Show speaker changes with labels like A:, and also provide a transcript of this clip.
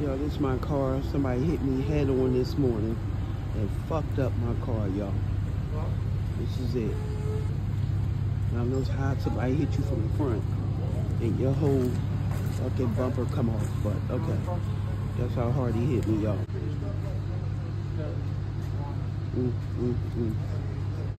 A: Yo, this is my car. Somebody hit me head on this morning and fucked up my car, y'all. This is it. Now knows how somebody hit you from the front and your whole fucking bumper come off. But okay, that's how hard he hit me, y'all. Mm, mm, mm.